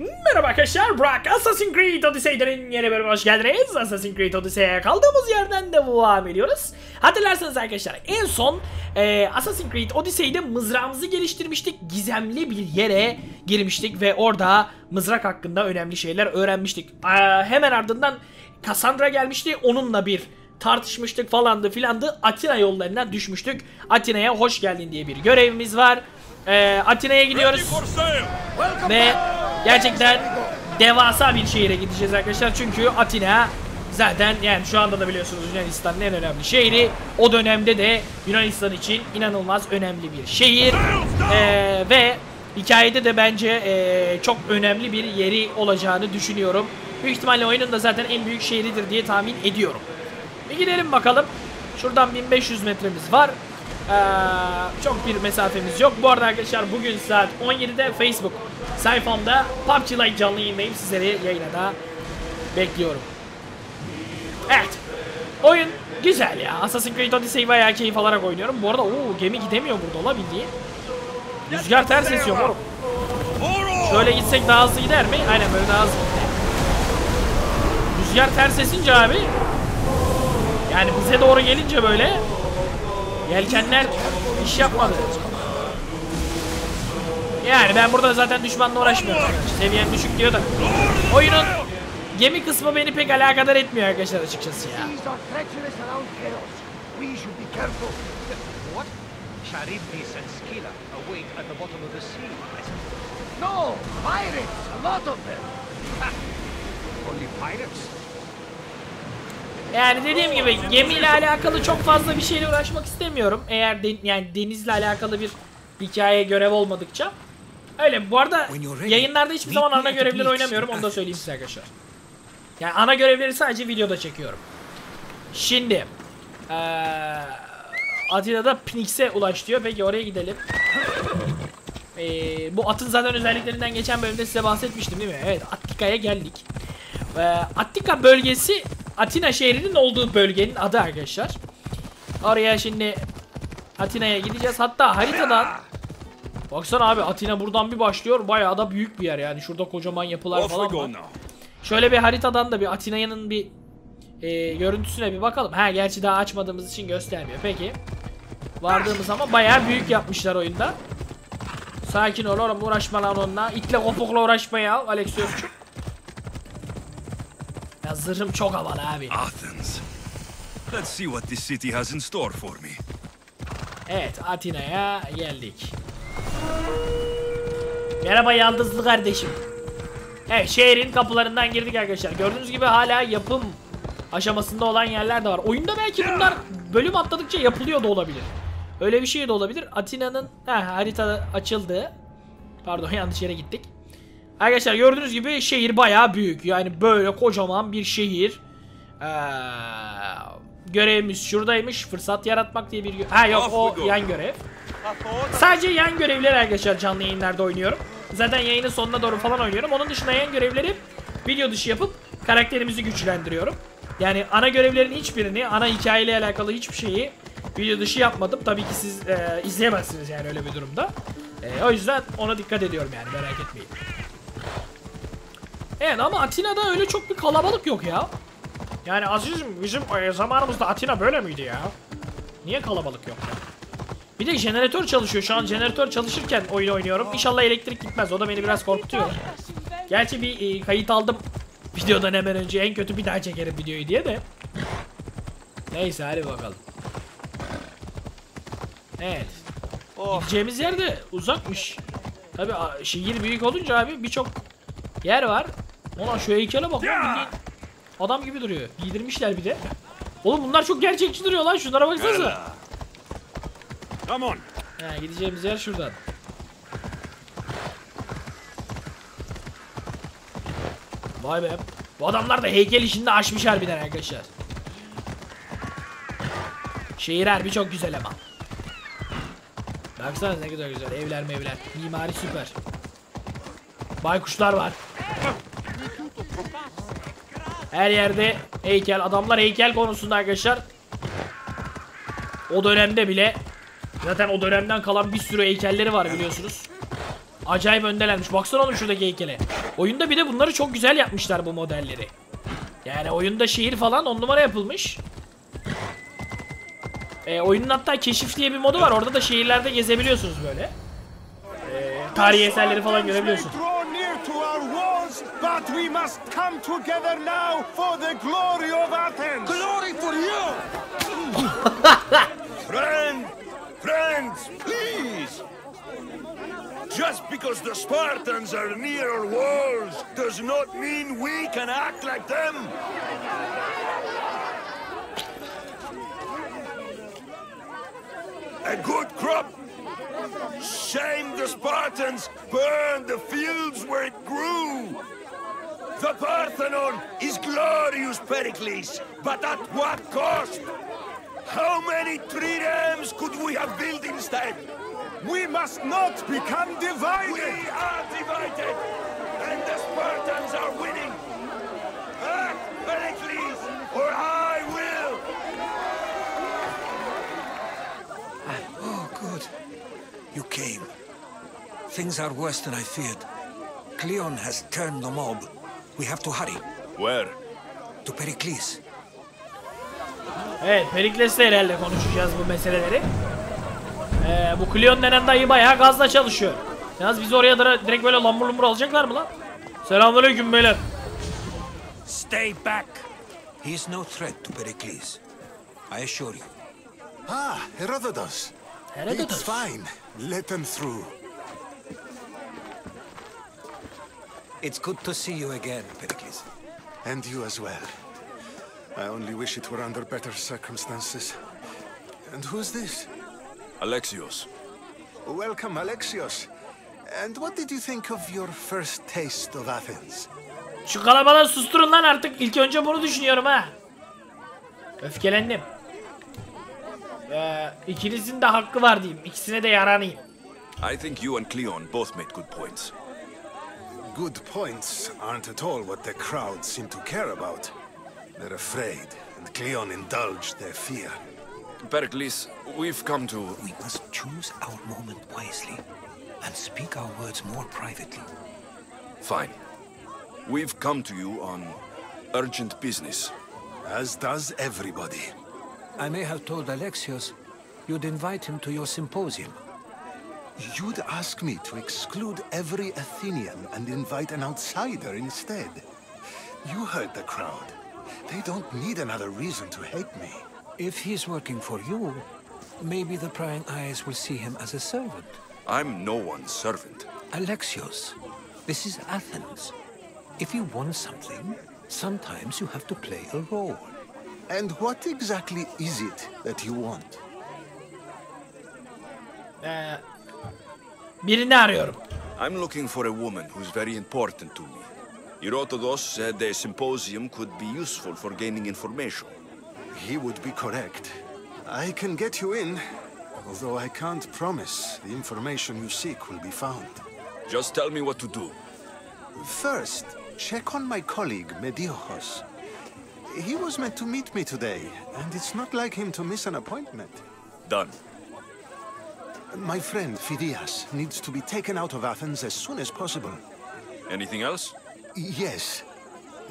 Merhaba arkadaşlar, Burak Assassin's Creed Odyssey'den yeni bölüme hoş geldiniz. Assassin's Creed Odyssey'e kaldığımız yerden devam ediyoruz. Hatırlarsanız arkadaşlar en son e, Assassin's Creed Odyssey'de mızrağımızı geliştirmiştik. Gizemli bir yere girmiştik ve orada mızrak hakkında önemli şeyler öğrenmiştik. E, hemen ardından Cassandra gelmişti, onunla bir tartışmıştık falandı filandı. Atina yollarına düşmüştük. Atina'ya hoş geldin diye bir görevimiz var. E, Atina'ya gidiyoruz. Ve gerçekten devasa bir şehire gideceğiz arkadaşlar. Çünkü Atina zaten yani şu anda da biliyorsunuz Yunanistan'ın en önemli şehri. O dönemde de Yunanistan için inanılmaz önemli bir şehir. Ee, ve hikayede de bence ee, çok önemli bir yeri olacağını düşünüyorum. Büyük ihtimalle oyunun da zaten en büyük şehridir diye tahmin ediyorum. Bir gidelim bakalım. Şuradan 1500 metremiz var. Ee, çok bir mesafemiz yok. Bu arada arkadaşlar bugün saat 17'de Facebook sayfamda PUBG Lite canlı yayındayım. Sizleri yayına da bekliyorum. Evet. Oyun güzel ya. Assassin's Creed Odyssey bayağı keyif alarak oynuyorum. Bu arada ooo gemi gidemiyor burada la bildiğin. Rüzgar ters esiyor moruk. Şöyle gitsek daha hızlı gider mi? Aynen böyle daha hızlı gider. Rüzgar ters esince abi yani bize doğru gelince böyle Yelkenler iş yapmadı. Yani ben burada zaten düşmanla uğraşmıyorum. Seviyem düşük diyor da. Oyunun gemi kısmı beni pek alakadar etmiyor arkadaşlar açıkçası ya. No! Pirates! A lot of them! Only pirates? Yani dediğim gibi gemiyle alakalı çok fazla bir şeyle uğraşmak istemiyorum. Eğer de, yani denizle alakalı bir hikaye görev olmadıkça. Öyle bu arada yayınlarda hiçbir zaman ana görevleri oynamıyorum onu da söyleyeyim size arkadaşlar. Yani ana görevleri sadece videoda çekiyorum. Şimdi eee Atina'da Phoenix'e ulaş diyor. Peki oraya gidelim. Eee, bu atın zaten özelliklerinden geçen bölümde size bahsetmiştim değil mi? Evet Attika'ya geldik. Ee, Attika bölgesi Atina şehrinin olduğu bölgenin adı arkadaşlar. Oraya şimdi Atina'ya gideceğiz. Hatta haritadan Baksana abi Atina buradan bir başlıyor. Bayağı da büyük bir yer yani. Şurada kocaman yapılar falan var. Şöyle bir haritadan da bir Atina'nın bir e, görüntüsüne bir bakalım. Ha gerçi daha açmadığımız için göstermiyor. Peki. Vardığımız zaman bayağı büyük yapmışlar oyunda. Sakin ol oğlum uğraşma lan onunla. İtle kopukla uğraşma ya Alexios'cum. Ya zırhım çok havalı abi. Athens. Let's see what this city has in store for me. Evet Atina'ya geldik. Merhaba yaldızlı kardeşim. Evet şehrin kapılarından girdik arkadaşlar. Gördüğünüz gibi hala yapım aşamasında olan yerler de var. Oyunda belki bunlar bölüm atladıkça yapılıyor da olabilir. Öyle bir şey de olabilir. Atina'nın ha, harita açıldı. Pardon yanlış yere gittik. Arkadaşlar gördüğünüz gibi şehir bayağı büyük. Yani böyle kocaman bir şehir. Ee, görevimiz şuradaymış. Fırsat yaratmak diye bir Ha yok o yan görev. Sadece yan görevleri arkadaşlar canlı yayınlarda oynuyorum. Zaten yayının sonuna doğru falan oynuyorum. Onun dışında yan görevleri video dışı yapıp karakterimizi güçlendiriyorum. Yani ana görevlerin hiçbirini, ana hikayeyle alakalı hiçbir şeyi video dışı yapmadım. Tabii ki siz e, izleyemezsiniz yani öyle bir durumda. E, o yüzden ona dikkat ediyorum yani merak etmeyin. Evet ama Atina'da öyle çok bir kalabalık yok ya. Yani Aziz'im bizim e, zamanımızda Atina böyle miydi ya? Niye kalabalık yok ya? Bir de jeneratör çalışıyor. Şu an jeneratör çalışırken oyun oynuyorum. İnşallah elektrik gitmez. O da beni biraz korkutuyor. Gerçi bir e, kayıt aldım videodan hemen önce. En kötü bir daha çekerim videoyu diye de. Neyse hadi bakalım. Evet. Gideceğimiz yer de uzakmış. Tabi şehir büyük olunca abi birçok yer var. Ulan şu heykele bak lan bildiğin adam gibi duruyor. Giydirmişler bir de. Oğlum bunlar çok gerçekçi duruyor lan şunlara baksanıza. Come on. Ha, gideceğimiz yer şuradan. Vay be. Bu adamlar da heykel işinde aşmış harbiden arkadaşlar. Şehir harbi çok güzel ama. Baksana ne kadar güzel. Evler mevler. Mimari süper. Baykuşlar var. Her yerde heykel. Adamlar heykel konusunda arkadaşlar. O dönemde bile zaten o dönemden kalan bir sürü heykelleri var biliyorsunuz. Acayip öndelermiş. Baksana oğlum şuradaki heykele. Oyunda bir de bunları çok güzel yapmışlar bu modelleri. Yani oyunda şehir falan on numara yapılmış. E, oyunun hatta keşif diye bir modu var. Orada da şehirlerde gezebiliyorsunuz böyle. E, tarihi eserleri falan görebiliyorsun. But we must come together now for the glory of Athens. Glory for you! Friend! Friends, please! Just because the Spartans are near our walls does not mean we can act like them! A good crop! Shame the Spartans burned the fields where it grew! The Parthenon is glorious, Pericles, but at what cost? How many triremes could we have built instead? We must not become divided! We are divided, and the Spartans are winning. Act, Pericles, or I will. Oh, good. You came. Things are worse than I feared. Cleon has turned the mob. We have to hurry. Where? To Pericles. Evet Perikles'le herhalde konuşacağız bu meseleleri. Ee, bu Cleon denen dayı bayağı gazla çalışıyor. Yalnız biz oraya direkt böyle lambur lumbur alacaklar mı lan? Selamünaleyküm beyler. Stay back! He is no threat to Pericles. I assure you. Ah, Herodotus. Herodotus. It's fine. Let them through. It's good to see you again, Pericles. And you as well. I only wish it were under better circumstances. And who's this? Alexios. Welcome, Alexios. And what did you think of your first taste of Athens? Şu kalabalığı susturun lan artık. İlk önce bunu düşünüyorum ha. Öfkelendim. Ee, ikinizin de hakkı var diyeyim. İkisine de yaranayım. I think you and Cleon both made good points. Good points aren't at all what the crowd seem to care about. They're afraid, and Cleon indulged their fear. Pericles, we've come to... We must choose our moment wisely and speak our words more privately. Fine. We've come to you on urgent business. As does everybody. I may have told Alexios you'd invite him to your symposium. You'd ask me to exclude every Athenian and invite an outsider instead. You heard the crowd. They don't need another reason to hate me. If he's working for you, maybe the prying eyes will see him as a servant. I'm no one's servant. Alexios, this is Athens. If you want something, sometimes you have to play a role. And what exactly is it that you want? Uh, Birini arıyorum. I'm looking for a woman who's very important to me. Herodotus said a symposium could be useful for gaining information. He would be correct. I can get you in, although I can't promise the information you seek will be found. Just tell me what to do. First, check on my colleague, Mediochos. He was meant to meet me today, and it's not like him to miss an appointment. Done. My friend, Phidias, needs to be taken out of Athens as soon as possible. Anything else? Yes.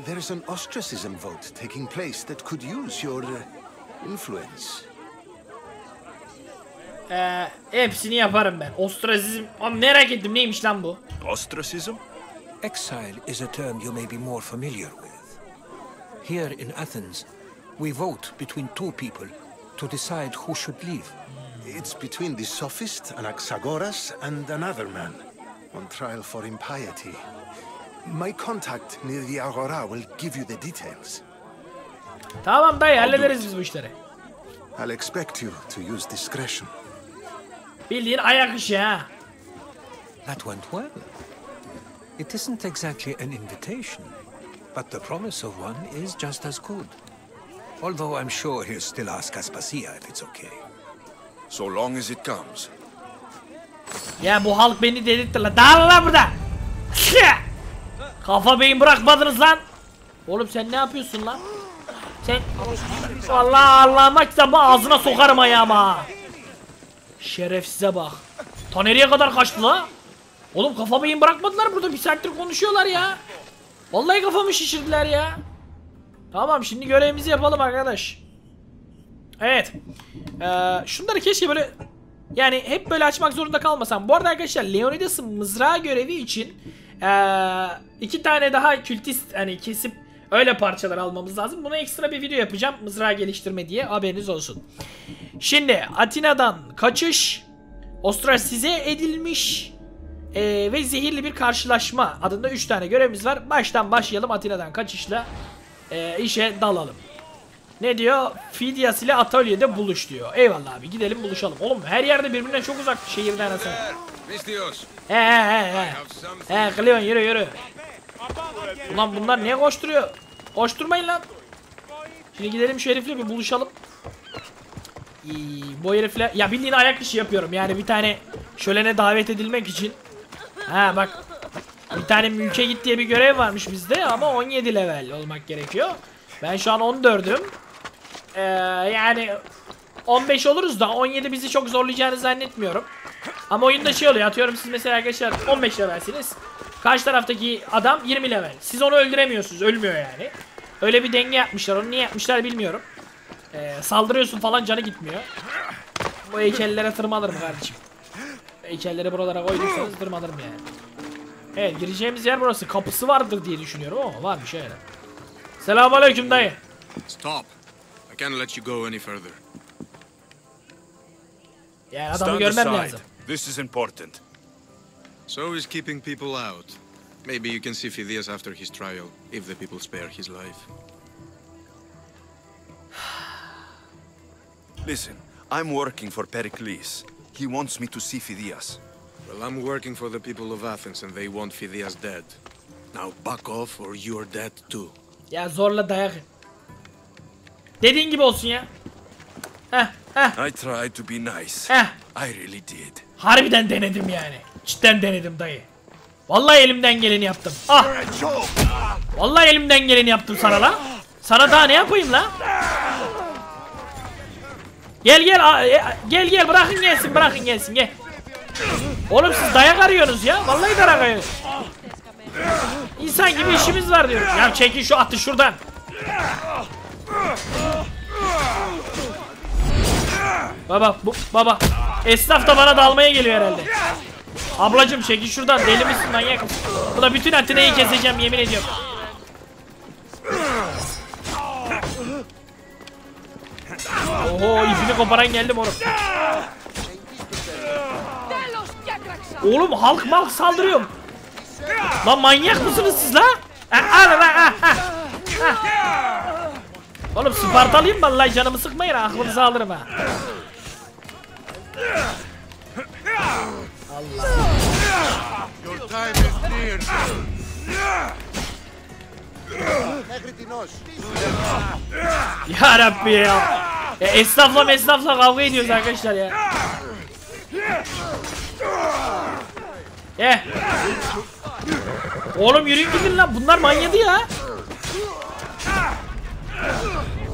There's an ostracism vote taking place that could use your uh, influence. Ee, hepsini yaparım ben. Ostrasizm. Ama merak ettim neymiş lan bu? Ostracism? Exile is a term you may be more familiar with. Here in Athens, we vote between two people to decide who should leave. It's between the sophist Anaxagoras and another man on trial for impiety. My contact near the Agora will give you the details. Tamam dayı hallederiz biz bu işleri. I'll expect you to use discretion. Bildiğin ayak işi ha. That went well. It isn't exactly an invitation, but the promise of one is just as good. Although I'm sure he'll still ask Aspasia if it's okay. So long as it comes. Ya bu halk beni delirtti lan. Dağılın lan burada. Kafa beyin bırakmadınız lan. Oğlum sen ne yapıyorsun lan? Sen Vallahi Allah'ıma kitabı ağzına sokarım ayağıma. Şerefsize bak. Ta nereye kadar kaçtı la? Oğlum kafamı yiyin bırakmadılar burada bir saattir konuşuyorlar ya. Vallahi kafamı şişirdiler ya. Tamam şimdi görevimizi yapalım arkadaş. Evet. Ee, şunları keşke böyle yani hep böyle açmak zorunda kalmasam. Bu arada arkadaşlar Leonidas'ın mızrağı görevi için ee, iki tane daha kültist hani kesip öyle parçalar almamız lazım. Buna ekstra bir video yapacağım mızrağı geliştirme diye haberiniz olsun. Şimdi Atina'dan kaçış ostrasize edilmiş ee, ve zehirli bir karşılaşma adında 3 tane görevimiz var. Baştan başlayalım Atina'dan kaçışla ee, işe dalalım. Ne diyor? Fidyas ile atölyede buluş diyor. Eyvallah abi gidelim buluşalım. Oğlum her yerde birbirine çok uzak şehirden. Mistios, He he he he. He Cleon yürü yürü. Ulan bunlar niye koşturuyor? Koşturmayın lan. Şimdi gidelim şu herifle bir buluşalım. İyi, bu herifle ya bildiğin ayak işi yapıyorum yani bir tane şölene davet edilmek için. Ha bak bir tane mülke git diye bir görev varmış bizde ama 17 level olmak gerekiyor. Ben şu an 14'üm. Ee, yani 15 oluruz da 17 bizi çok zorlayacağını zannetmiyorum. Ama oyunda şey oluyor atıyorum siz mesela arkadaşlar 15 levelsiniz. Karşı taraftaki adam 20 level. Siz onu öldüremiyorsunuz ölmüyor yani. Öyle bir denge yapmışlar onu niye yapmışlar bilmiyorum. Ee, saldırıyorsun falan canı gitmiyor. Bu heykellere tırmanırım kardeşim. Heykelleri buralara koyduysanız tırmanırım yani. Evet gireceğimiz yer burası. Kapısı vardır diye düşünüyorum ama varmış öyle. Selamünaleyküm dayı. Stop. I can't let you go any further. Yani adamı stand görmem aside. lazım. This is important. So is keeping people out. Maybe you can see Phidias after his trial, if the people spare his life. Listen, I'm working for Pericles. He wants me to see Phidias. Well, I'm working for the people of Athens and they want Phidias dead. Now back off or you're dead too. Ya zorla dayak. Dediğin gibi olsun ya. Heh heh I tried to be nice. heh. I really did. Harbiden denedim yani. Cidden denedim dayı. Vallahi elimden geleni yaptım. Ah. Vallahi elimden geleni yaptım sana la. Sana daha ne yapayım la? Gel gel e, gel gel bırakın gelsin bırakın gelsin gel. Oğlum siz dayak arıyorsunuz ya. Vallahi dayak arıyorsunuz. İnsan gibi işimiz var diyorum. Ya çekin şu atı şuradan. Baba bu baba. Esnaf da bana dalmaya geliyor herhalde. Ablacım çekin şuradan deli misin manyak? Bu da bütün Atina'yı keseceğim yemin ediyorum. Oho ipini koparan geldi moruk. Oğlum halk malk saldırıyorum. Lan manyak mısınız siz la? Ha, al lan ha, ha, ha. Oğlum Spartalıyım vallahi canımı sıkmayın aklınızı alırım ha. Your time is near. Ya Rabbi ya. ya esnafla mesnafla kavga ediyoruz arkadaşlar ya. Eh. Oğlum yürüyün gidin lan. Bunlar manyadı ya.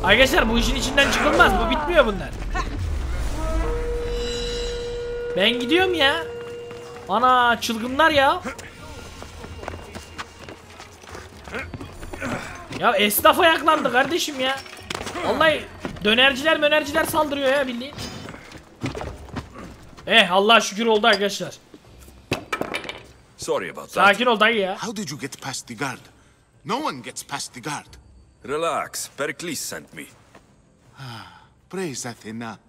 Arkadaşlar bu işin içinden çıkılmaz. Bu bitmiyor bunlar. Ben gidiyorum ya. Ana çılgınlar ya. Ya esnaf ayaklandı kardeşim ya. Vallahi dönerciler mönerciler saldırıyor ya bildiğin. Eh Allah şükür oldu arkadaşlar. Sorry about that. Sakin ol dayı ya. How did you get past the guard? No one gets past the guard. Relax. Pericles sent me. Ah, praise Athena.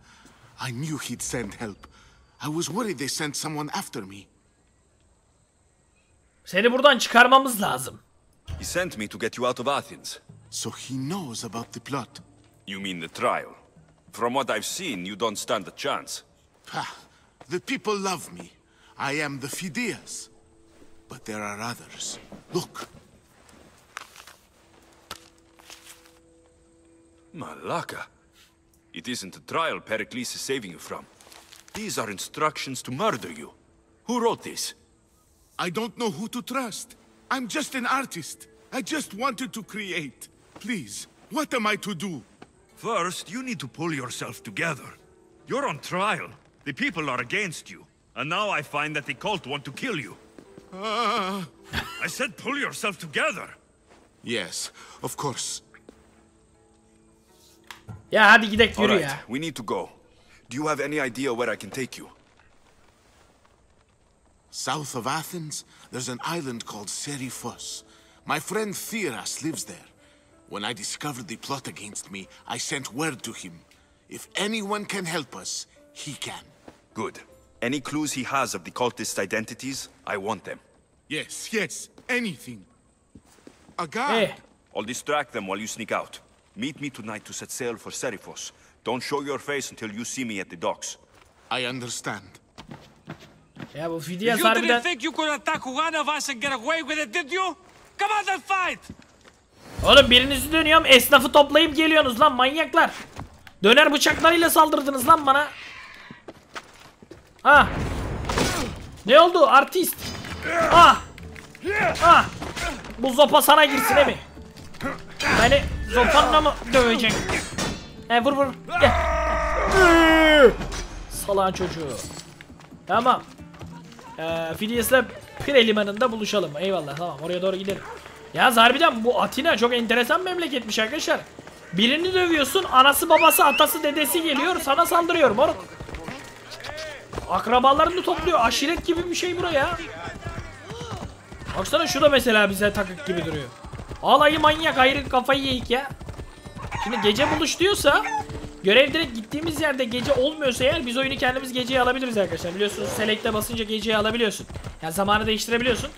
I knew he'd send help. I was worried they sent someone after me. Seni buradan çıkarmamız lazım. He sent me to get you out of Athens. So he knows about the plot. You mean the trial? From what I've seen, you don't stand a chance. Pah, the people love me. I am the Phidias. But there are others. Look, Malaka. It isn't a trial Pericles is saving you from. These are instructions to murder you. Who wrote this? I don't know who to trust. I'm just an artist. I just wanted to create. Please, what am I to do? First, you need to pull yourself together. You're on trial. The people are against you. And now I find that the cult want to kill you. Ah. I said pull yourself together. Yes, of course. Ya hadi gidek yürü right, ya. we need to go. Do you have any idea where I can take you? South of Athens, there's an island called Seriphos. My friend Theras lives there. When I discovered the plot against me, I sent word to him. If anyone can help us, he can. Good. Any clues he has of the cultists' identities, I want them. Yes, yes, anything. A guard. Eh. I'll distract them while you sneak out. Meet me tonight to set sail for Seriphos. Don't show your face until you see me at the docks. I understand. Ya bu Fidyas You harbiden... didn't think you could attack one of us and get away with it, did you? Come on and fight! Oğlum birinizi dönüyorum esnafı toplayıp geliyorsunuz lan manyaklar. Döner bıçaklarıyla saldırdınız lan bana. Ha. Ne oldu artist? Ah. Ah. Bu zopa sana girsin mi? Beni zopanla mı dövecek? He vur vur. Gel. Salağın çocuğu. Tamam. Ee, Phileas'la Pire limanında buluşalım. Eyvallah tamam oraya doğru gidelim. Ya harbiden bu Atina çok enteresan memleketmiş arkadaşlar. Birini dövüyorsun anası babası atası dedesi geliyor sana saldırıyor moruk. Akrabalarını topluyor aşiret gibi bir şey buraya. Baksana şu da mesela bize takık gibi duruyor. Alayı manyak ayrı kafayı yiyik ya. Şimdi gece buluş diyorsa görev direkt gittiğimiz yerde gece olmuyorsa eğer biz oyunu kendimiz geceye alabiliriz arkadaşlar. Biliyorsunuz select'e basınca geceye alabiliyorsun. Yani zamanı değiştirebiliyorsun.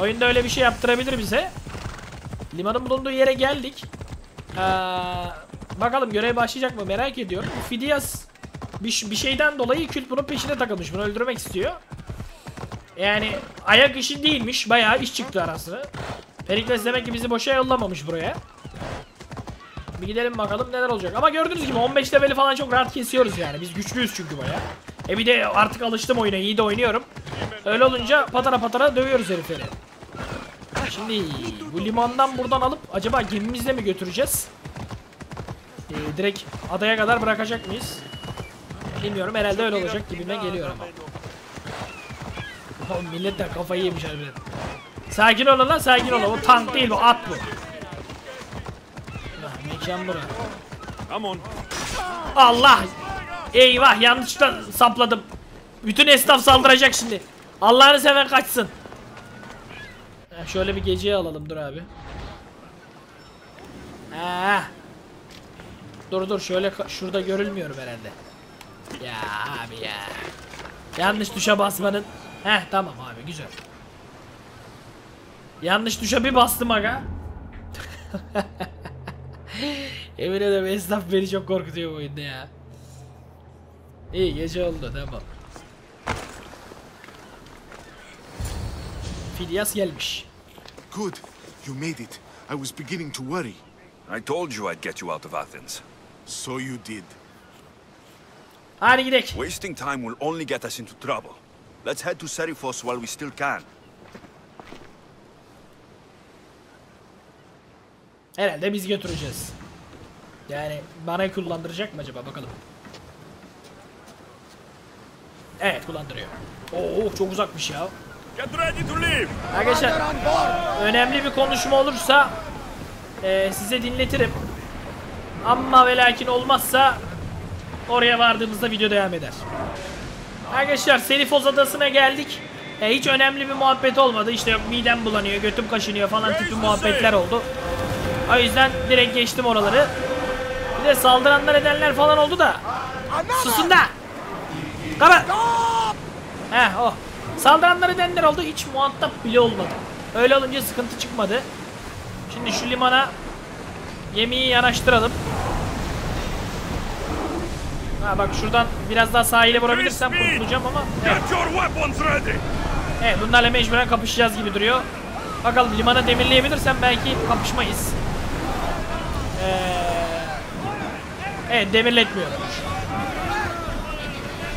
Oyunda öyle bir şey yaptırabilir bize. Limanın bulunduğu yere geldik. Ee, bakalım görev başlayacak mı merak ediyorum. Fidias bir, bir şeyden dolayı kült bunun peşine takılmış. Bunu öldürmek istiyor. Yani ayak işi değilmiş. Bayağı iş çıktı arası. Perikles demek ki bizi boşa yollamamış buraya. Bir gidelim bakalım neler olacak. Ama gördüğünüz gibi 15 leveli falan çok rahat kesiyoruz yani. Biz güçlüyüz çünkü bayağı. E bir de artık alıştım oyuna. iyi de oynuyorum. Öyle olunca patara patara dövüyoruz herifleri. Şimdi bu limandan buradan alıp acaba gemimizle mi götüreceğiz? Ee, direkt adaya kadar bırakacak mıyız? Bilmiyorum herhalde öyle olacak gibime geliyor ama. Oğlum millet de kafayı yemiş harbiden. Sakin olun lan sakin olun. O tank değil bu at bu. Lan, Mekan bura. Come on. Allah! Eyvah yanlışlıkla sapladım. Bütün esnaf saldıracak şimdi. Allah'ını seven kaçsın. Ha, şöyle bir geceye alalım dur abi. Ha. Dur dur şöyle şurada görülmüyorum herhalde. Ya abi ya. Yanlış tuşa basmanın. Heh tamam abi güzel. Yanlış tuşa bir bastım aga. Emin ederim esnaf beni çok korkutuyor bu oyunda ya. İyi gece oldu tamam. Filyas gelmiş. Good. You made it. I was beginning to worry. I told you I'd get you out of Athens. So you did. Hadi gidelim. Wasting time will only get us into trouble. Let's head to Seriphos while we still can. Herhalde biz götüreceğiz. Yani bana kullandıracak mı acaba bakalım. Evet kullandırıyor. Oo çok uzakmış ya. Get ready to leave! Arkadaşlar önemli bir konuşma olursa eee, size dinletirim. Ama ve lakin olmazsa oraya vardığımızda video devam eder. Arkadaşlar Serifoz Adası'na geldik. E, hiç önemli bir muhabbet olmadı. İşte midem bulanıyor, götüm kaşınıyor falan tipi muhabbetler oldu. O yüzden direkt geçtim oraları. Bir de saldıranlar edenler falan oldu da. Susun da. Kapat. Heh o. Saldıranlar edenler oldu. Hiç muhatap bile olmadı. Öyle olunca sıkıntı çıkmadı. Şimdi şu limana gemiyi yanaştıralım. Ha bak şuradan biraz daha sahile vurabilirsem kurtulacağım ama. Evet. Evet bunlarla mecburen kapışacağız gibi duruyor. Bakalım limana demirleyebilirsem belki kapışmayız. Ee, evet demirletmiyorum.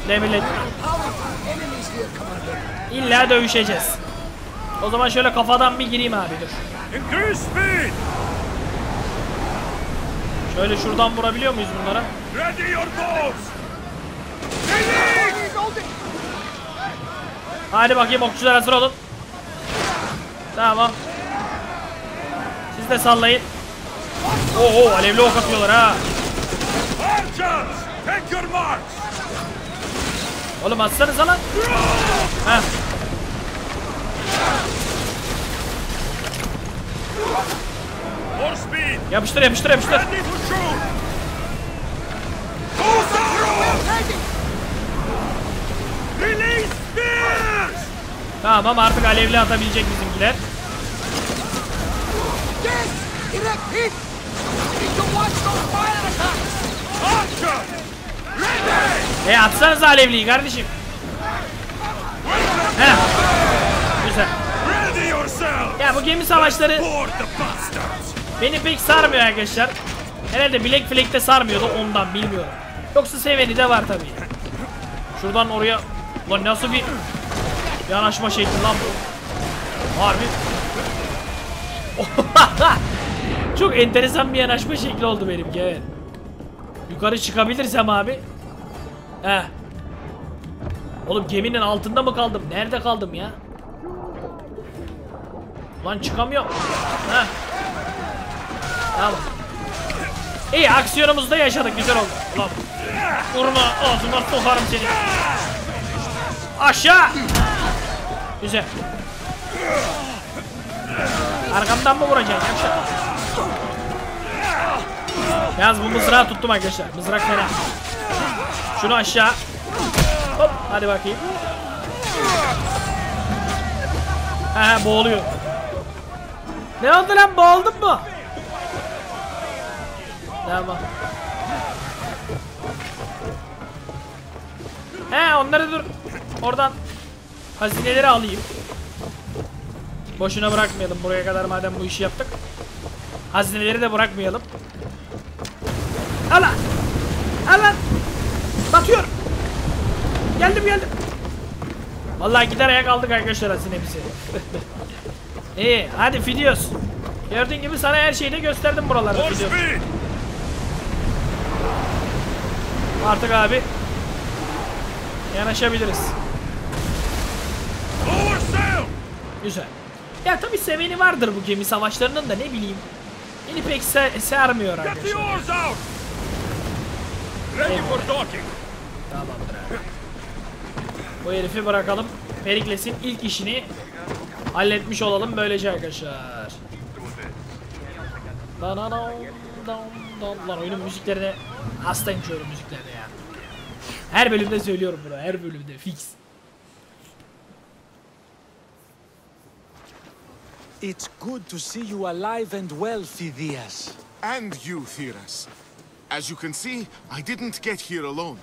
Demirletmiyor. İlla dövüşeceğiz. O zaman şöyle kafadan bir gireyim abi dur. Şöyle şuradan vurabiliyor muyuz bunlara? Ready your bows! Hadi bakayım okçular hazır olun. Tamam. Siz de sallayın. Oo alevli ok atıyorlar ha. Oğlum atsanıza lan. Heh. More speed! Yapıştır yapıştır yapıştır. Tamam artık alevli atabilecek bizimkiler. Yes! Direct hit! Need to watch those fire attacks! Archers! Ready! E atsanıza alevliyi kardeşim. Heh. Güzel. Ready yourself! Ya bu gemi savaşları! Beni pek sarmıyor arkadaşlar. Herhalde Black Flag'de sarmıyordu ondan bilmiyorum. Yoksa seveni de var tabii. Şuradan oraya Lan nasıl bir yanaşma şekli lan bu? Harbi. Çok enteresan bir yanaşma şekli oldu benimki evet. Yukarı çıkabilirsem abi. He. Oğlum geminin altında mı kaldım? Nerede kaldım ya? Lan çıkamıyorum. Heh. Tamam. İyi aksiyonumuzu da yaşadık güzel oldu. Ulan vurma ağzıma sokarım seni. Aşağı. Güzel. Arkamdan mı vuracaksın yavşak? Yalnız bu mızrağı tuttum arkadaşlar. Mızrak fena. Şunu aşağı. Hop hadi bakayım. He boğuluyor. Ne oldu lan boğuldun mu? Tamam. He onları dur. Oradan hazineleri alayım. Boşuna bırakmayalım buraya kadar madem bu işi yaptık. Hazineleri de bırakmayalım. Al lan. Al lan. Batıyorum. Geldim geldim. Vallahi gider ayak aldık arkadaşlar hazinemizi. İyi hadi Fidios. Gördüğün gibi sana her şeyi de gösterdim buralarda Fidios. Artık abi yanaşabiliriz. Güzel. Ya tabi seveni vardır bu gemi savaşlarının da ne bileyim. Beni pek se sermiyor arkadaşlar. Ready for docking! Tamamdır abi. Bu herifi bırakalım. Perikles'in ilk işini halletmiş olalım böylece arkadaşlar. Lan lan lan lan oyunun müziklerine hastayım oyunun müziklerine. Her bölümde söylüyorum bunu her bölümde fix. It's good to see you alive and well, Phidias. And you, Theras. As you can see, I didn't get here alone.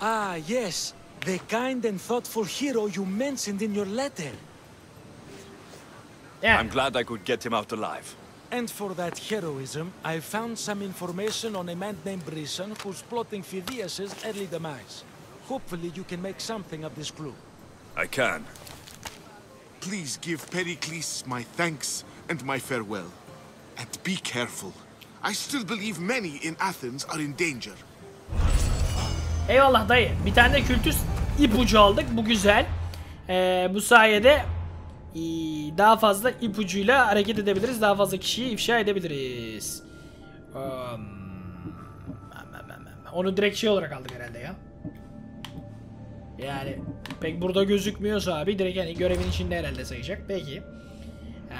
Ah, yes. The kind and thoughtful hero you mentioned in your letter. Yeah. I'm glad I could get him out alive. And for that heroism, I found some information on a man named Brisson who's plotting Phidias' early demise. Hopefully you can make something of this clue. I can. Please give Pericles my thanks and my farewell. And be careful. I still believe many in Athens are in danger. Eyvallah dayı. Bir tane de kültür ipucu aldık. Bu güzel. Ee, bu sayede ee, daha fazla ipucuyla hareket edebiliriz. Daha fazla kişiyi ifşa edebiliriz. Um, onu direkt şey olarak aldık herhalde ya. Yani pek burada gözükmüyorsa abi direkt yani görevin içinde herhalde sayacak. Peki. Ee,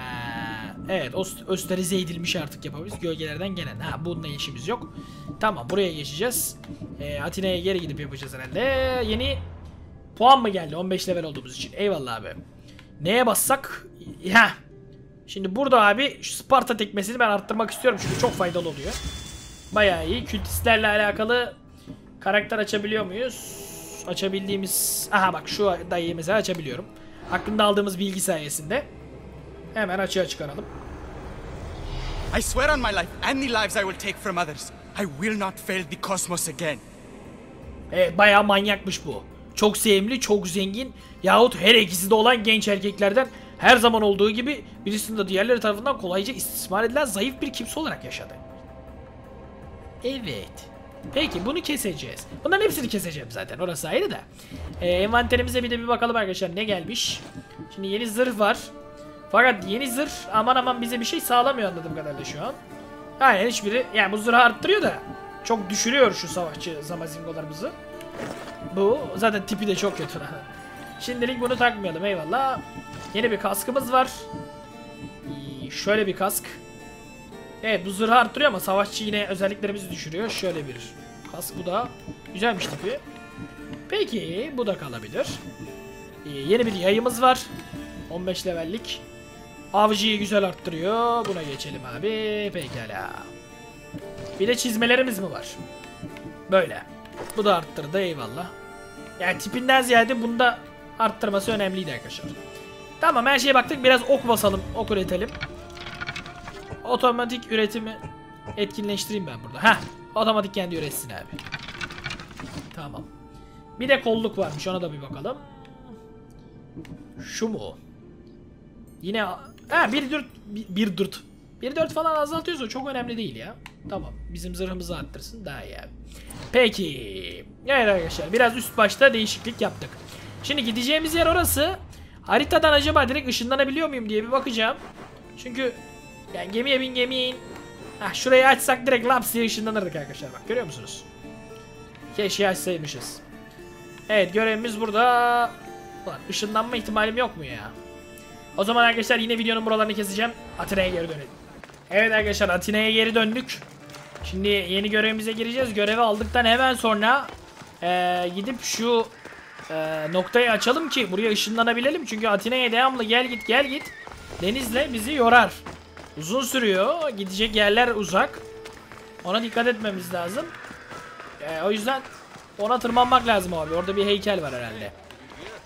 evet öst- österize edilmiş artık yapabiliriz. Gölgelerden gelen. Ha bununla işimiz yok. Tamam buraya geçeceğiz. Ee, Atina'ya geri gidip yapacağız herhalde. Yeni puan mı geldi 15 level olduğumuz için? Eyvallah abi. Neye bassak? Ha. Şimdi burada abi şu Sparta tekmesini ben arttırmak istiyorum çünkü çok faydalı oluyor. Bayağı iyi. Kültistlerle alakalı karakter açabiliyor muyuz? Açabildiğimiz... Aha bak şu dayıyı mesela açabiliyorum. Hakkında aldığımız bilgi sayesinde. Hemen açığa çıkaralım. I swear on my life, any lives I will take from others, I will not fail the cosmos again. Evet bayağı manyakmış bu. Çok sevimli, çok zengin yahut her ikisi de olan genç erkeklerden her zaman olduğu gibi birisinin de diğerleri tarafından kolayca istismar edilen zayıf bir kimse olarak yaşadı. Evet. Peki bunu keseceğiz. Bunların hepsini keseceğim zaten orası ayrı da. Ee, envanterimize bir de bir bakalım arkadaşlar ne gelmiş. Şimdi yeni zırh var. Fakat yeni zırh aman aman bize bir şey sağlamıyor anladığım kadarıyla şu an. Aynen hiçbiri yani bu zırhı arttırıyor da çok düşürüyor şu savaşçı zamazingolarımızı. Bu zaten tipi de çok kötü. Şimdilik bunu takmayalım eyvallah. Yeni bir kaskımız var. Şöyle bir kask. Evet bu zırhı arttırıyor ama savaşçı yine özelliklerimizi düşürüyor. Şöyle bir kask bu da güzelmiş tipi. Peki bu da kalabilir. Yeni bir yayımız var. 15 levellik. Avcıyı güzel arttırıyor. Buna geçelim abi. Pekala. Bir de çizmelerimiz mi var? Böyle. Bu da arttırdı eyvallah. Yani tipinden ziyade bunda arttırması önemliydi arkadaşlar. Tamam her şeye baktık. Biraz ok basalım. Ok üretelim. Otomatik üretimi etkinleştireyim ben burada. Heh. Otomatik kendi üretsin abi. Tamam. Bir de kolluk varmış. Ona da bir bakalım. Şu mu? Yine ha 1.4 1.4 1.4 falan azaltıyorsa çok önemli değil ya. Tamam. Bizim zırhımızı arttırsın daha iyi abi. Peki. Evet arkadaşlar biraz üst başta değişiklik yaptık. Şimdi gideceğimiz yer orası. Haritadan acaba direkt ışınlanabiliyor muyum diye bir bakacağım. Çünkü yani gemiye bin gemiye in. Hah şurayı açsak direkt laps diye ışınlanırdık arkadaşlar bak görüyor musunuz? Keşke açsaymışız. Evet görevimiz burada. Ulan ışınlanma ihtimalim yok mu ya? O zaman arkadaşlar yine videonun buralarını keseceğim. Atina'ya geri dönelim. Evet arkadaşlar Atina'ya geri döndük. Şimdi yeni görevimize gireceğiz. Görevi aldıktan hemen sonra eee, gidip şu eee, noktayı açalım ki buraya ışınlanabilelim. Çünkü Atina'ya devamlı gel git gel git denizle bizi yorar. Uzun sürüyor. Gidecek yerler uzak. Ona dikkat etmemiz lazım. Eee, o yüzden ona tırmanmak lazım abi. Orada bir heykel var herhalde.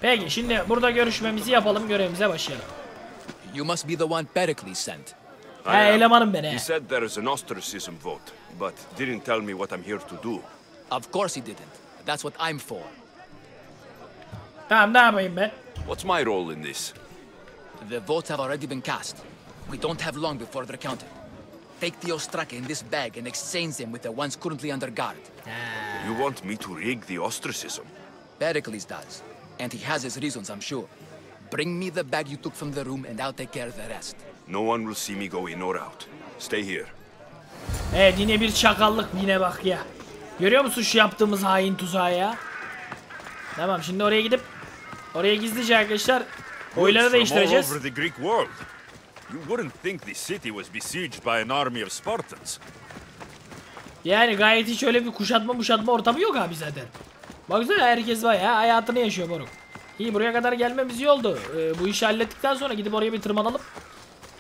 Peki şimdi burada görüşmemizi yapalım. Görevimize başlayalım. You must be the one Pericles sent. Ha elemanım ben He he. said there is an ostracism vote, but didn't tell me what I'm here to do. Of course he didn't. That's what I'm for. Tamam ne yapayım ben? What's my role in this? The votes have already been cast. We don't have long before they're counted. Take the Ostraka in this bag and exchange them with the ones currently under guard. You want me to rig the ostracism? Pericles does. And he has his reasons, I'm sure. Bring me the bag you took from the room and I'll take care of the rest. No one will see me go in or out. Stay here. Evet yine bir çakallık yine bak ya. Görüyor musun şu yaptığımız hain tuzağı ya? Tamam şimdi oraya gidip oraya gizlice arkadaşlar oyları değiştireceğiz. over the Greek world. You wouldn't think the city was besieged by an army of Spartans. Yani gayet hiç öyle bir kuşatma muşatma ortamı yok abi zaten. Baksana herkes var ya hayatını yaşıyor moruk. İyi buraya kadar gelmemiz iyi oldu. Ee, bu işi hallettikten sonra gidip oraya bir tırmanalım.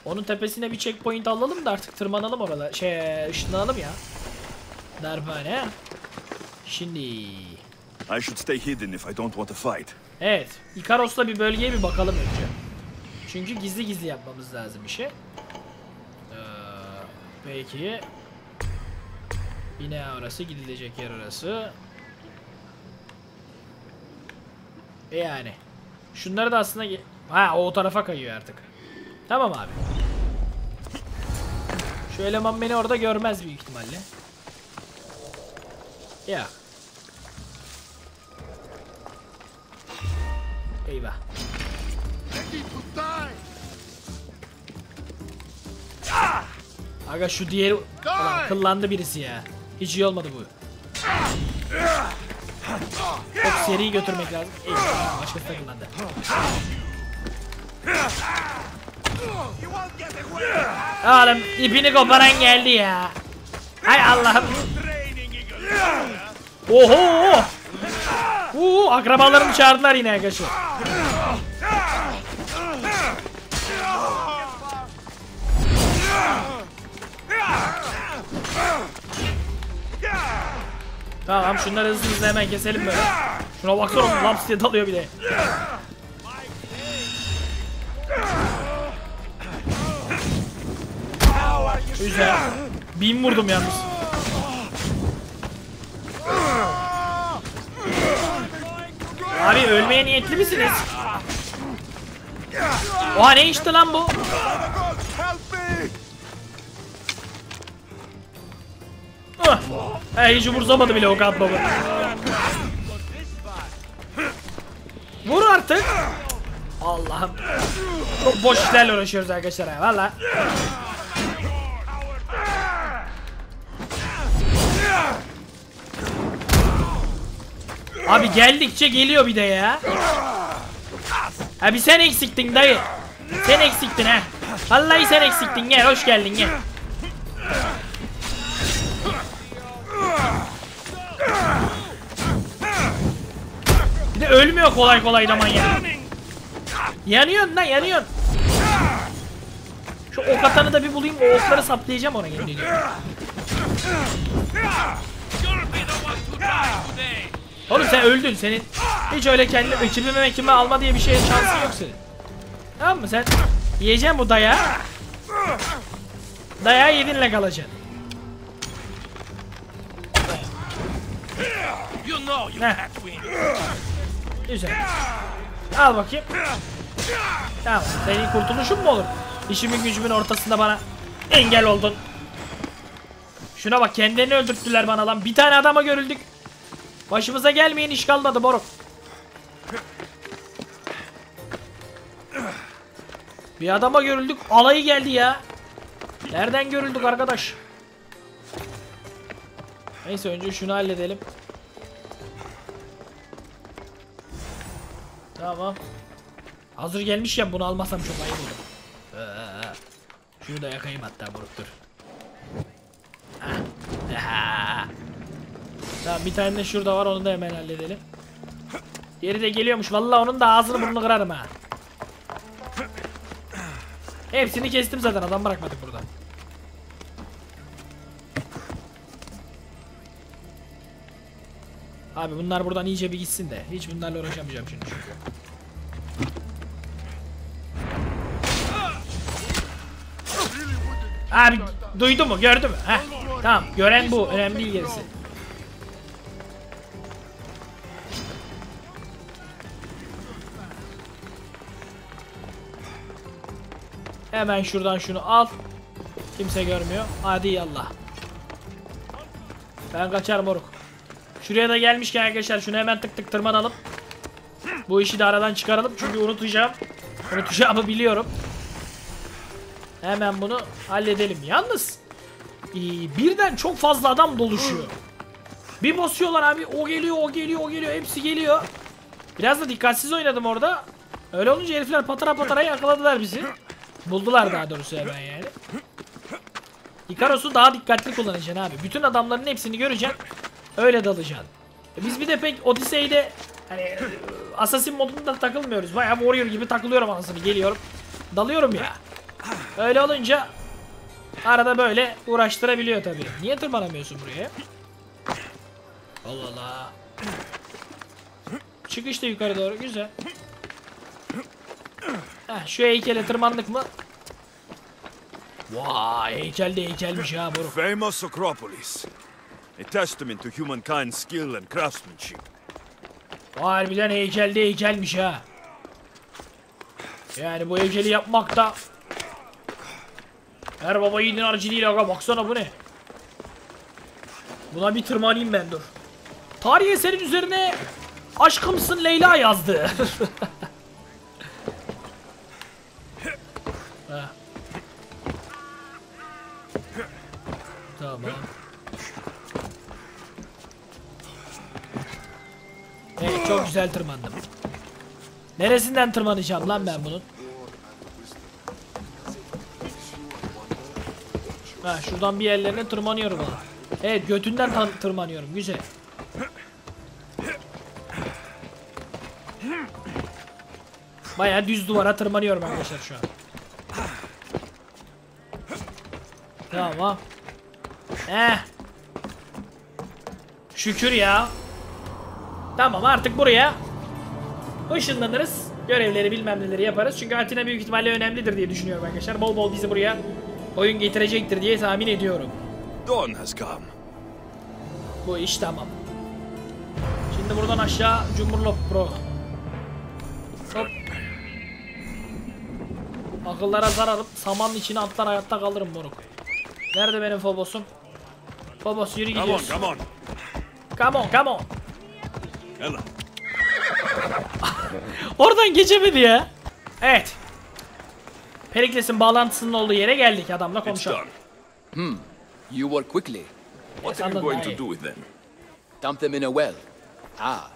Onun tepesine bir checkpoint alalım da artık tırmanalım orada. Şey ışınlanalım ya. Darphane. Şimdi. I should stay hidden if I don't want to fight. Evet. Ikaros'la bir bölgeye bir bakalım önce. Çünkü gizli gizli yapmamız lazım işi. Ee, peki. Yine orası gidilecek yer orası. E yani. Şunları da aslında... Ha o tarafa kayıyor artık. Tamam abi. Şu eleman beni orada görmez büyük ihtimalle. Ya. Eyvah. Aga şu diğeri Ulan kıllandı birisi ya. Hiç iyi olmadı bu. Çok seri götürmek lazım. Eyvah başkası da. Oğlum ipini koparan geldi ya. Hay Allah'ım. Oho! Uuu akrabalarımı çağırdılar yine arkadaşlar. Tamam şunları hızlı hızlı hemen keselim böyle. Şuna baksana laps diye dalıyor bir de. Güzel. Bin vurdum yalnız. Abi ölmeye niyetli misiniz? Oha ne içti lan bu? Ah! He, hiç umursamadı bile o kat baba. Vur artık. Allah'ım. Çok boş işlerle uğraşıyoruz arkadaşlar valla. Abi geldikçe geliyor bir de ya. Abi sen eksiktin dayı. Sen eksiktin ha. Vallahi sen eksiktin gel hoş geldin gel. Bir de ölmüyor kolay kolay da manyak. Yanıyorsun lan yanıyorsun. Şu ok atanı da bir bulayım o okları saplayacağım ona ediyorum. Oğlum sen öldün senin. Hiç öyle kendi ekibime ekibime alma diye bir şeye şansın yok senin. Tamam mı sen? Yiyeceksin bu dayağı. Dayağı yedinle kalacaksın. Heh. Güzel. Al bakayım. Tamam. Senin kurtuluşun mu olur? İşimin gücümün ortasında bana engel oldun. Şuna bak kendilerini öldürttüler bana lan. Bir tane adama görüldük. Başımıza gelmeyen iş kalmadı moruk. Bir adama görüldük. Alayı geldi ya. Nereden görüldük arkadaş? Neyse önce şunu halledelim. Tamam. Hazır gelmiş ya bunu almasam çok ayıp olur. Ee, Şunu da yakayım hatta moruk. Tamam bir tane de şurada var onu da hemen halledelim. Geri de geliyormuş vallahi onun da ağzını burnunu kırarım ha. Hepsini kestim zaten adam bırakmadık burada. Abi bunlar buradan iyice bir gitsin de. Hiç bunlarla uğraşamayacağım şimdi çünkü. Abi duydu mu gördü mü? Heh. Tamam gören bu önemli değil gerisi. Hemen şuradan şunu al. Kimse görmüyor. Hadi yallah. Ben kaçar moruk. Şuraya da gelmişken arkadaşlar şunu hemen tık tık tırmanalım. Bu işi de aradan çıkaralım çünkü unutacağım. Unutacağımı biliyorum. Hemen bunu halledelim. Yalnız ee, birden çok fazla adam doluşuyor. Bir basıyorlar abi o geliyor o geliyor o geliyor hepsi geliyor. Biraz da dikkatsiz oynadım orada. Öyle olunca herifler patara patara yakaladılar bizi. Buldular daha doğrusu hemen yani. Ikaros'u daha dikkatli kullanacaksın abi. Bütün adamların hepsini göreceksin. Öyle dalacaksın. E Biz bir de pek Odyssey'de hani Assassin modunda takılmıyoruz. Bayağı Warrior gibi takılıyorum anasını geliyorum. Dalıyorum ya. Öyle olunca arada böyle uğraştırabiliyor tabii. Niye tırmanamıyorsun buraya? Allah Allah. Çık işte yukarı doğru güzel. Heh, şu heykele tırmandık mı? Vay heykel de heykelmiş ha moruk. Famous Acropolis. A testament to humankind's skill and craftsmanship. Harbiden heykel de heykelmiş ha. Yani bu heykeli yapmak da her baba yiğidin harcı değil aga baksana bu ne? Buna bir tırmanayım ben dur. Tarih eserin üzerine aşkımsın Leyla yazdı. güzel tırmandım. Neresinden tırmanacağım lan ben bunun? Ha şuradan bir yerlerine tırmanıyorum ha. Evet götünden tırmanıyorum güzel. Baya düz duvara tırmanıyorum arkadaşlar şu an. Tamam. Eh. Şükür ya. Tamam artık buraya ışınlanırız. Görevleri bilmem neleri yaparız. Çünkü Atina büyük ihtimalle önemlidir diye düşünüyorum arkadaşlar. Bol bol bizi buraya oyun getirecektir diye tahmin ediyorum. Dawn has come. Bu iş tamam. Şimdi buradan aşağı Cumhurlop Pro. Hop. Akıllara zararıp samanın içine atlar hayatta kalırım moruk. Nerede benim Phobos'um? Phobos yürü Come on, come on. Come on, come on. Ella. Oradan geçemedi ya. Evet. Perikles'in bağlantısının olduğu yere geldik. Adamla konuşalım. Hmm. You work quickly. What are you going to do with them? Dump them in a well. Ah,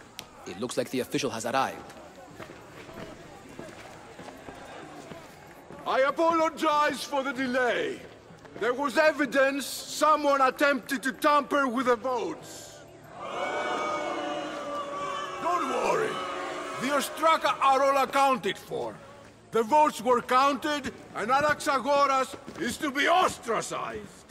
it looks like the official has arrived. I apologize for the delay. There was evidence someone attempted to tamper with the votes. The Ostraka are all accounted for. The votes were counted, and Anaxagoras is to be ostracized.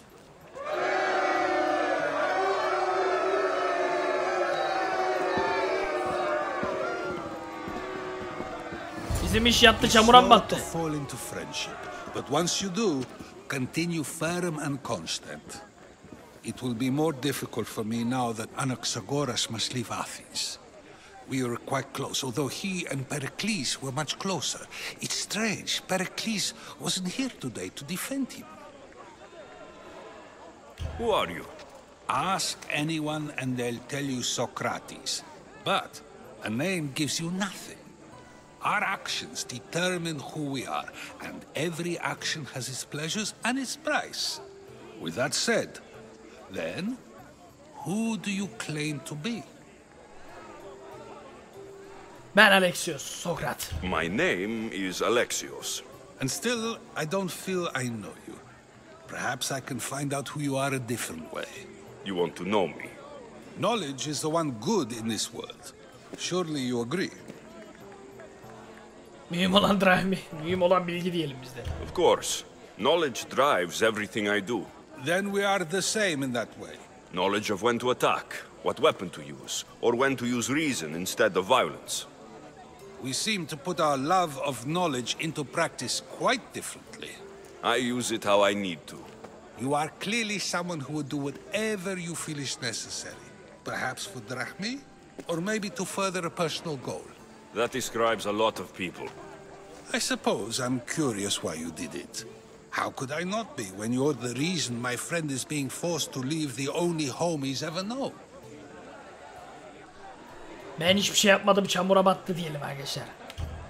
Bizim iş yattı çamura mı battı? to fall into friendship, but once you do, continue firm and constant. It will be more difficult for me now that Anaxagoras must leave Athens. We were quite close, although he and Pericles were much closer. It's strange, Pericles wasn't here today to defend him. Who are you? Ask anyone and they'll tell you Socrates. But a name gives you nothing. Our actions determine who we are, and every action has its pleasures and its price. With that said, then, who do you claim to be? Ben Alexios, Sokrat. My name is Alexios. And still, I don't feel I know you. Perhaps I can find out who you are a different way. You want to know me? Knowledge is the one good in this world. Surely you agree. Mühim olan drive mi? Mühim olan bilgi diyelim biz de. Of course. Knowledge drives everything I do. Then we are the same in that way. Knowledge of when to attack, what weapon to use, or when to use reason instead of violence. We seem to put our love of knowledge into practice quite differently. I use it how I need to. You are clearly someone who would do whatever you feel is necessary. Perhaps for drachmi, or maybe to further a personal goal. That describes a lot of people. I suppose I'm curious why you did it. How could I not be when you're the reason my friend is being forced to leave the only home he's ever known? Ben hiçbir şey yapmadım çamura battı diyelim arkadaşlar.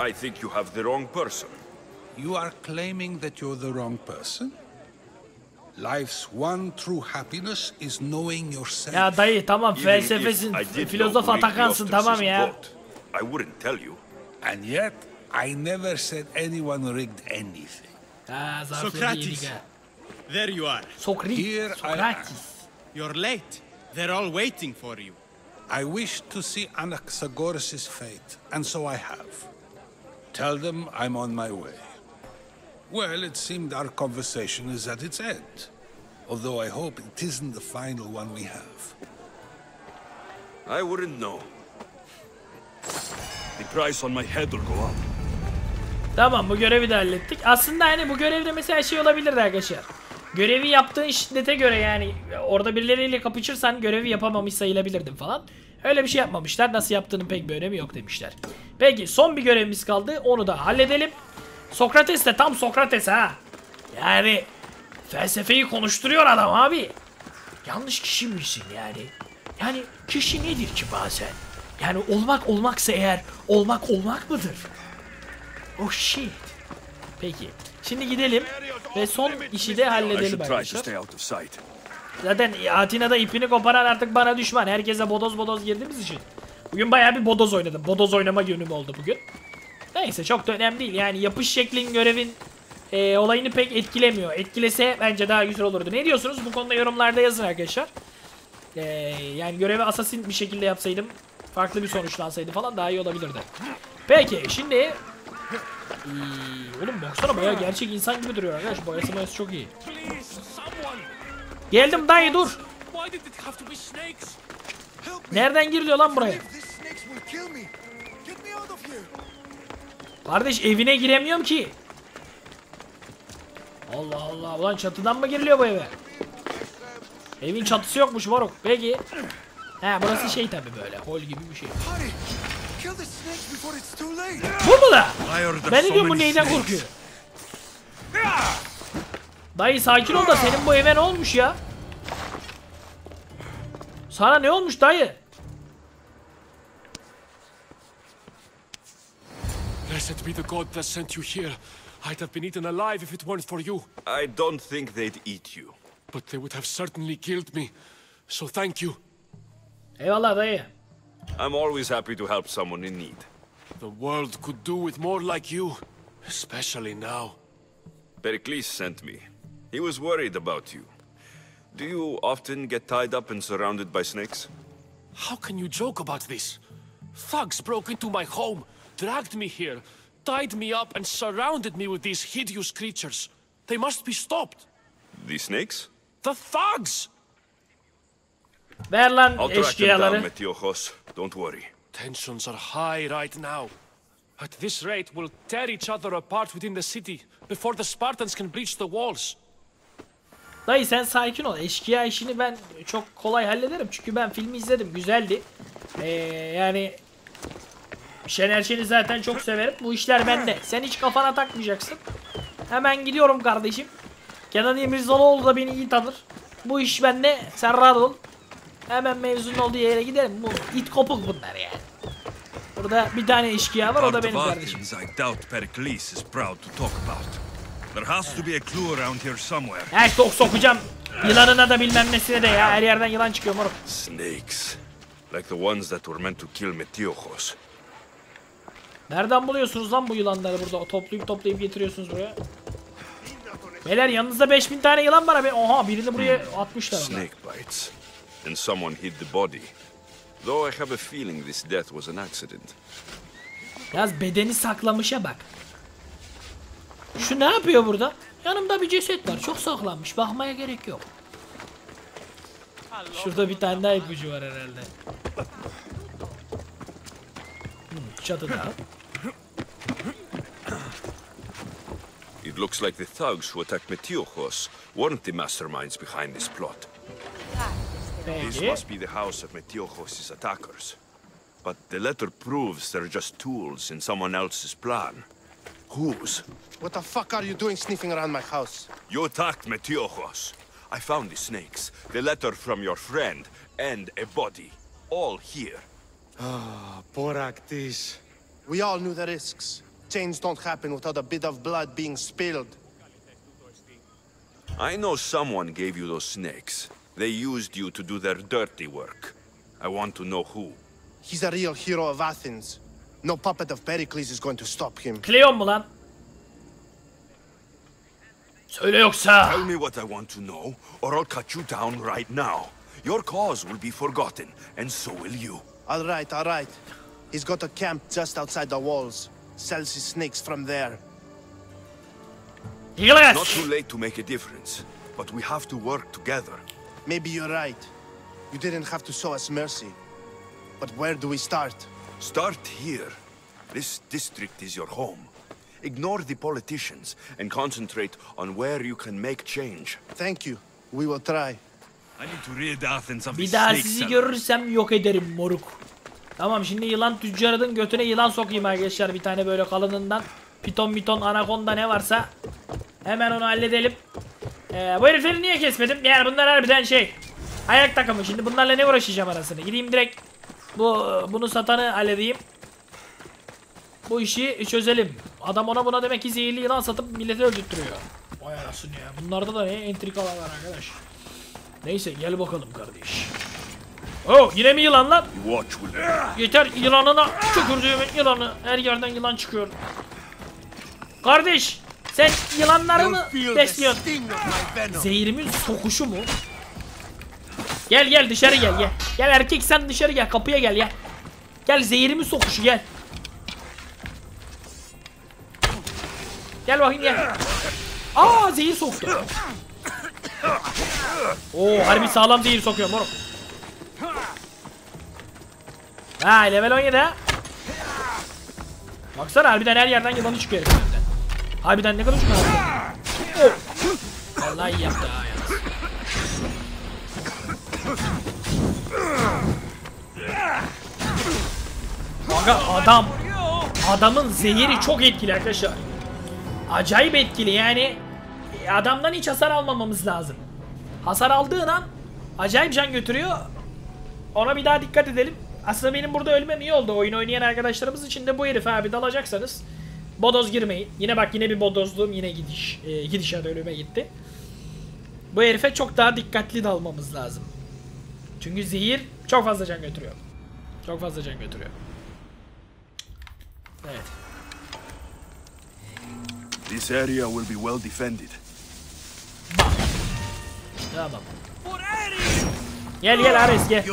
I think you have the wrong person. You are claiming that you're the wrong person? Life's one true happiness is knowing yourself. Ya dayı tamam felsefesin, filozof Atakansın tamam ya. vote, I wouldn't tell you. And yet, I never said anyone rigged anything. Ha Socrates. There you are. Sokri, Here I am. You're late. They're all waiting for you. I wish to see Anaxagoras' fate, and so I have. Tell them I'm on my way. Well, it seemed our conversation is at its end. Although I hope it isn't the final one we have. I wouldn't know. The price on my head will go up. Tamam bu görevi de hallettik. Aslında hani bu görevde mesela şey olabilirdi arkadaşlar. Görevi yaptığın şiddete göre yani orada birileriyle kapışırsan görevi yapamamış sayılabilirdin falan. Öyle bir şey yapmamışlar. Nasıl yaptığının pek bir önemi yok demişler. Peki son bir görevimiz kaldı. Onu da halledelim. Sokrates de tam Sokrates ha. Yani felsefeyi konuşturuyor adam abi. Yanlış kişi misin yani? Yani kişi nedir ki bazen? Yani olmak olmaksa eğer olmak olmak mıdır? Oh shit. Peki. Şimdi gidelim ve son işi de halledelim arkadaşlar. Zaten Atina'da ipini koparan artık bana düşman. Herkese bodoz bodoz girdiğimiz için. Bugün bayağı bir bodoz oynadım. Bodoz oynama günüm oldu bugün. Neyse çok da önemli değil. Yani yapış şeklin görevin e, olayını pek etkilemiyor. Etkilese bence daha güzel olurdu. Ne diyorsunuz? Bu konuda yorumlarda yazın arkadaşlar. E, yani görevi assassin bir şekilde yapsaydım farklı bir sonuçlansaydı falan daha iyi olabilirdi. Peki şimdi ee, oğlum baksana bayağı gerçek insan gibi duruyor arkadaş. Boyası boyası çok iyi. Geldim dayı dur. Nereden giriliyor lan buraya? Kardeş evine giremiyorum ki. Allah Allah. Ulan çatıdan mı giriliyor bu eve? Evin çatısı yokmuş moruk. Peki. He burası şey tabi böyle. Hol gibi bir şey. Bu mu there Ben de diyorum bu neyden korkuyor? Dayı sakin ol da senin bu eve ne olmuş ya? Sana ne olmuş dayı? Blessed be the god that sent you here. I'd have been eaten alive if it weren't for you. I don't think they'd eat you. But they would have certainly killed me. So thank you. Eyvallah dayı. I'm always happy to help someone in need. The world could do with more like you. Especially now. Pericles sent me. He was worried about you. Do you often get tied up and surrounded by snakes? How can you joke about this? Thugs broke into my home, dragged me here, tied me up and surrounded me with these hideous creatures. They must be stopped. The snakes? The thugs! Ver lan I'll track them down, eşkıyaları. Metiojos. Don't worry. Tensions are high right now. At this rate, we'll tear each other apart within the city before the Spartans can breach the walls. Dayı sen sakin ol. Eşkıya işini ben çok kolay hallederim. Çünkü ben filmi izledim. Güzeldi. Ee, yani Şener Şen'i zaten çok severim. Bu işler bende. Sen hiç kafana takmayacaksın. Hemen gidiyorum kardeşim. Kenan İmirzalıoğlu da beni iyi tanır. Bu iş bende. Sen rahat ol. Hemen mevzunun olduğu yere gidelim. Bu it kopuk bunlar yani. Burada bir tane eşkıya var. O da benim kardeşim. I doubt Pericles is proud to talk about. There has to be a clue around here somewhere. Her sok sokacağım. Yılanına da bilmem nesine de ya. Her yerden yılan çıkıyor moruk. Snakes. Like the ones that were meant to kill Metiojos. Nereden buluyorsunuz lan bu yılanları burada? Toplayıp toplayıp getiriyorsunuz buraya. Beyler yanınızda 5000 tane yılan var abi. Oha birini buraya atmışlar. Snake bites. And someone hid the body. Though I have a feeling this death was an accident. Yaz bedeni saklamışa bak. Şu ne yapıyor burada? Yanımda bir ceset var. Çok saklanmış. Bakmaya gerek yok. Şurada bir tane daha ipucu var herhalde. Hmm, çatıda. It looks like the thugs who attacked Metiojos weren't the masterminds behind this plot. This Peki. must be the house of Metiojos' attackers. But the letter proves they're just tools in someone else's plan. Whose? What the fuck are you doing sniffing around my house? You attacked Metiojos. I found the snakes, the letter from your friend, and a body. All here. Ah, poor Actis. We all knew the risks. Change don't happen without a bit of blood being spilled. I know someone gave you those snakes. They used you to do their dirty work. I want to know who. He's a real hero of Athens. No puppet of Pericles is going to stop him. Cleon mu lan? Söyle yoksa. Tell me what I want to know, or I'll cut you down right now. Your cause will be forgotten, and so will you. All right, all right. He's got a camp just outside the walls. Sells his snakes from there. Yes. Not too late to make a difference, but we have to work together. Maybe you're right. You didn't have to show us mercy. But where do we start? Start here. This district is your home. Ignore the politicians and concentrate on where you can make change. Thank you. We will try. I need to rid Athens of Bir daha sizi görürsem yok ederim moruk. Tamam şimdi yılan tüccarının götüne yılan sokayım arkadaşlar bir tane böyle kalınından. Piton miton anakonda ne varsa. Hemen onu halledelim. Ee, bu herifleri niye kesmedim? Yani bunlar harbiden şey. Ayak takımı şimdi bunlarla ne uğraşacağım arasını. Gideyim direkt bu bunu satanı halledeyim. Bu işi çözelim. Adam ona buna demek ki zehirli yılan satıp milleti öldürtüyor. Vay anasını ya. Bunlarda da ne entrikalar var arkadaş. Neyse gel bakalım kardeş. Oh yine mi yılan lan? Yeter yılanına tükürdüğümün yılanı. Her yerden yılan çıkıyor. Kardeş sen yılanları mı besliyorsun? Zehirimin sokuşu mu? Gel gel dışarı gel gel. Gel erkek sen dışarı gel kapıya gel gel. Gel zehirimin sokuşu gel. Gel bakayım gel. Aa zehir soktu. Oo harbi sağlam zehir sokuyor moruk. Ha level 17 ha. Baksana harbiden her yerden yılanı çıkıyor. Harbiden ne kadar harbiden. Oh. Vallahi iyi yaptı ha yalnız. Aga adam adamın zehiri çok etkili arkadaşlar. Acayip etkili yani adamdan hiç hasar almamamız lazım. Hasar aldığın an acayip can götürüyor. Ona bir daha dikkat edelim. Aslında benim burada ölmem iyi oldu. Oyun oynayan arkadaşlarımız için de bu herif abi dalacaksanız Bodoz girmeyin. Yine bak yine bir bodozluğum yine gidiş. E, gidişat ölüme gitti. Bu herife çok daha dikkatli dalmamız lazım. Çünkü zehir çok fazla can götürüyor. Çok fazla can götürüyor. Evet. This area will be well defended. Tamam. Gel gel Ares gel.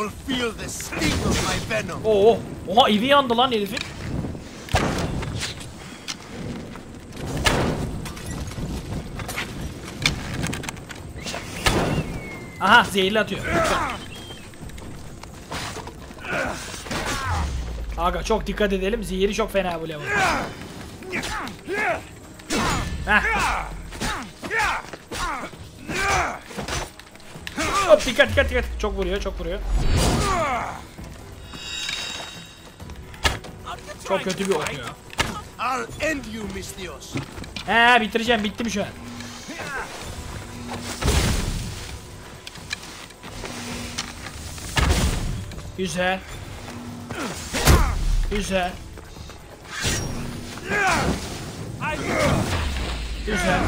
Oo. Oha evi yandı lan herifin. Aha zehirli atıyor. Aga çok dikkat edelim. Zehiri çok fena bu level. Heh. Hop dikkat dikkat dikkat. Çok vuruyor çok vuruyor. Çok kötü bir ok ya. He bitireceğim bittim şu an. Güzel. Güzel. Güzel.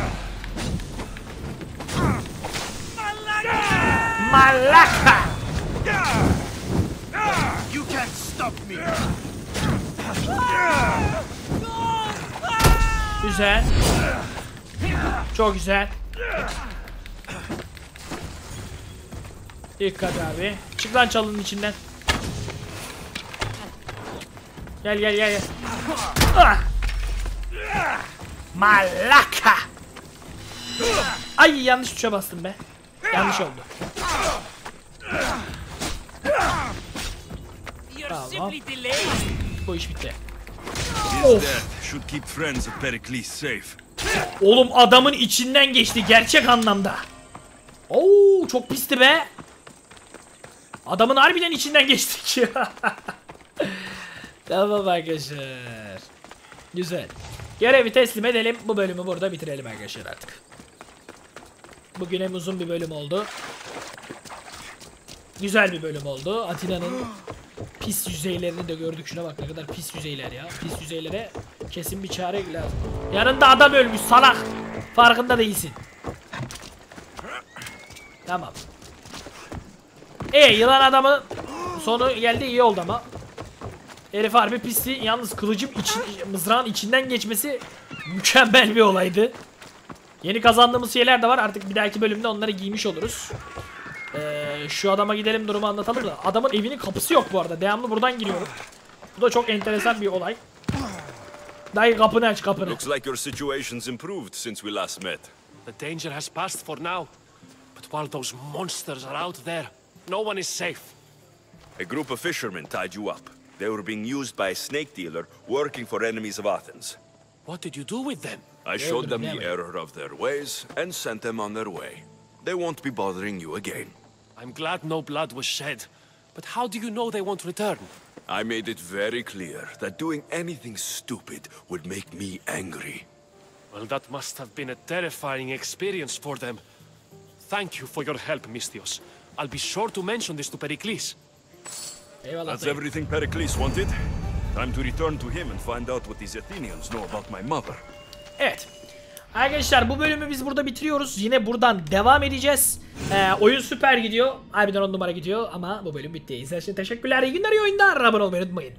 Malaka. You can't stop me. Güzel. Çok güzel. Dikkat abi. Çık lan çalının içinden. Gel gel gel gel. Ah! Malaka. Ay yanlış tuşa bastım be. Yanlış oldu. Tamam. Bu iş bitti. Of. death should keep friends of Pericles safe. Oğlum adamın içinden geçti gerçek anlamda. Oo çok pisti be. Adamın harbiden içinden geçtik ya. tamam arkadaşlar. Güzel. Görevi teslim edelim. Bu bölümü burada bitirelim arkadaşlar artık. Bugün hem uzun bir bölüm oldu. Güzel bir bölüm oldu. Atina'nın pis yüzeylerini de gördük. Şuna bak ne kadar pis yüzeyler ya. Pis yüzeylere kesin bir çare lazım. Yanında adam ölmüş salak. Farkında değilsin. Tamam. E yılan adamın sonu geldi iyi oldu ama. Herif harbi pisti. Yalnız kılıcım için, mızrağın içinden geçmesi mükemmel bir olaydı. Yeni kazandığımız şeyler de var. Artık bir dahaki bölümde onları giymiş oluruz. Ee, şu adama gidelim durumu anlatalım da. Adamın evinin kapısı yok bu arada. Devamlı buradan giriyorum. Bu da çok enteresan bir olay. Dayı kapını aç kapını. Looks like your situation's improved since we last met. The danger has passed for now. But while those monsters are out there, no one is safe. A group of fishermen tied you up. They were being used by a snake dealer working for enemies of Athens. What did you do with them? I showed them the error of their ways and sent them on their way. They won't be bothering you again. I'm glad no blood was shed. But how do you know they won't return? I made it very clear that doing anything stupid would make me angry. Well, that must have been a terrifying experience for them. Thank you for your help, Mistios. I'll be sure to mention this to Pericles. Eyvallah That's dayı. everything Pericles wanted. Time to return to him and find out what these Athenians know about my mother. Evet. Arkadaşlar bu bölümü biz burada bitiriyoruz. Yine buradan devam edeceğiz. Ee, oyun süper gidiyor. Harbiden on numara gidiyor ama bu bölüm bitti. İzlediğiniz için teşekkürler. İyi günler, iyi oyunlar. Abone olmayı unutmayın.